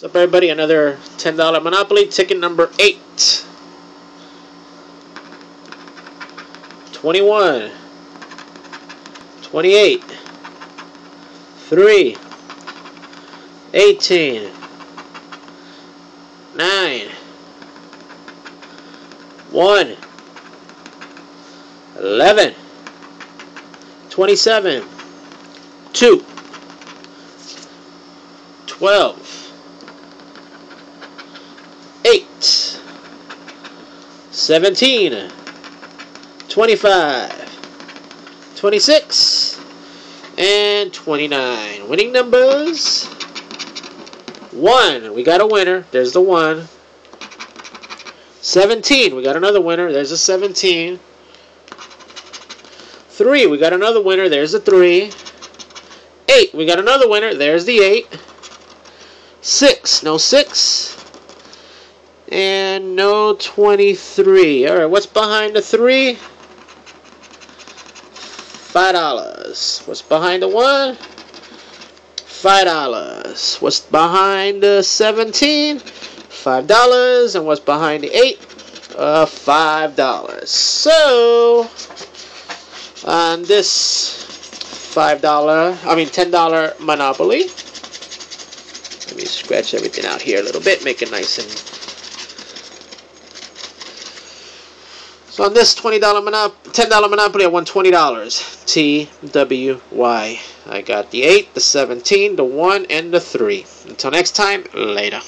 What's up, everybody? Another $10 Monopoly. Ticket number 8. 21. 28. 3. 18. 9. 1. 11. 27. 2. 12. 8 17 25 26 and 29 winning numbers. 1 we got a winner. There's the 1 17 we got another winner. There's a 17 3 we got another winner. There's a 3 8 we got another winner. There's the 8 6 no 6 and no 23. Alright, what's behind the 3? $5. What's behind the 1? $5. What's behind the 17? $5. And what's behind the 8? Uh, $5. So, on this $5, I mean $10 Monopoly, let me scratch everything out here a little bit, make it nice and So on this $20 monop $10 Monopoly, I won $20. T-W-Y. I got the 8, the 17, the 1, and the 3. Until next time, later.